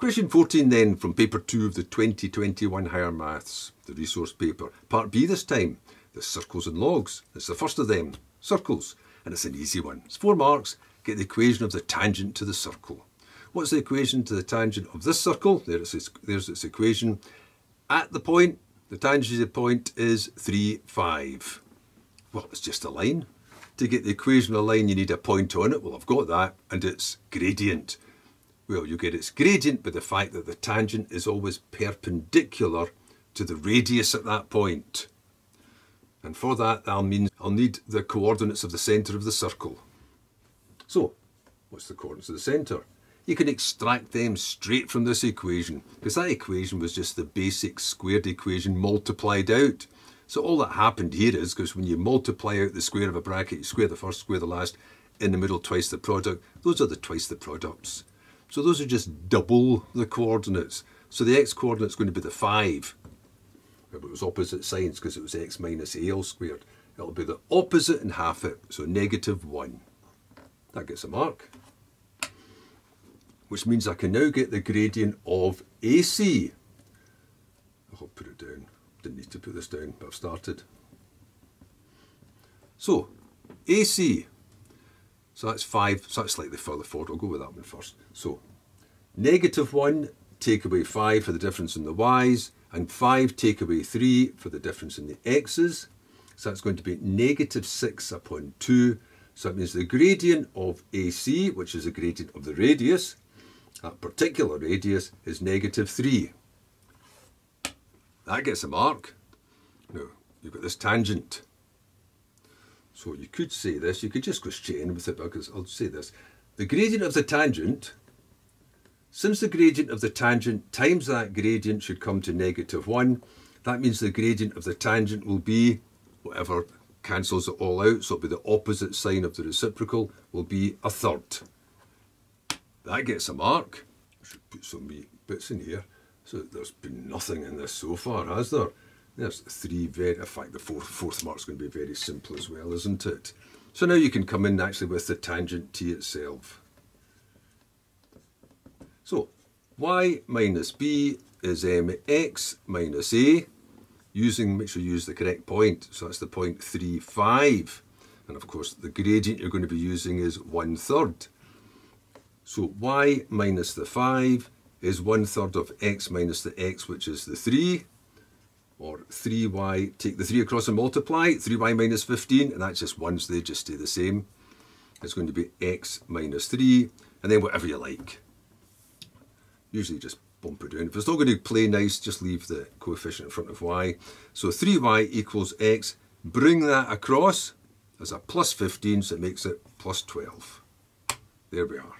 Question 14 then from paper 2 of the 2021 Higher Maths, the resource paper. Part B this time, the circles and logs. It's the first of them, circles, and it's an easy one. It's four marks, get the equation of the tangent to the circle. What's the equation to the tangent of this circle? There it's, there's its equation. At the point, the tangent of the point is 3, 5. Well, it's just a line. To get the equation of a line, you need a point on it. Well, I've got that, and it's gradient. Well, you get its gradient by the fact that the tangent is always perpendicular to the radius at that point. And for that, I'll mean I'll need the coordinates of the centre of the circle. So, what's the coordinates of the centre? You can extract them straight from this equation, because that equation was just the basic squared equation multiplied out. So all that happened here is, because when you multiply out the square of a bracket, you square the first, square the last, in the middle twice the product, those are the twice the products. So those are just double the coordinates. So the x coordinate is going to be the 5. If it was opposite signs because it was x minus a all squared. It'll be the opposite and half it, so negative 1. That gets a mark. Which means I can now get the gradient of AC. I'll put it down. Didn't need to put this down, but I've started. So, AC so that's 5, so that's slightly further forward. I'll go with that one first. So, negative 1 take away 5 for the difference in the y's, and 5 take away 3 for the difference in the x's. So that's going to be negative 6 upon 2. So that means the gradient of AC, which is the gradient of the radius, that particular radius is negative 3. That gets a mark. Now, you've got this tangent. So you could say this, you could just go straight in with it because I'll say this. The gradient of the tangent, since the gradient of the tangent times that gradient should come to negative 1, that means the gradient of the tangent will be whatever cancels it all out, so it'll be the opposite sign of the reciprocal, will be a third. That gets a mark. I should put some bits in here. So there's been nothing in this so far, has there? There's three very, in fact the fourth, fourth mark's going to be very simple as well, isn't it? So now you can come in actually with the tangent t itself. So y minus b is um, mx minus a, using, make sure you use the correct point, so that's the point 3, 5. And of course the gradient you're going to be using is one third. So y minus the 5 is one third of x minus the x, which is the 3 or 3y, take the 3 across and multiply, 3y minus 15, and that's just 1, so they just stay the same. It's going to be x minus 3, and then whatever you like. Usually just bump it down. If it's not going to play nice, just leave the coefficient in front of y. So 3y equals x. Bring that across as a plus 15, so it makes it plus 12. There we are.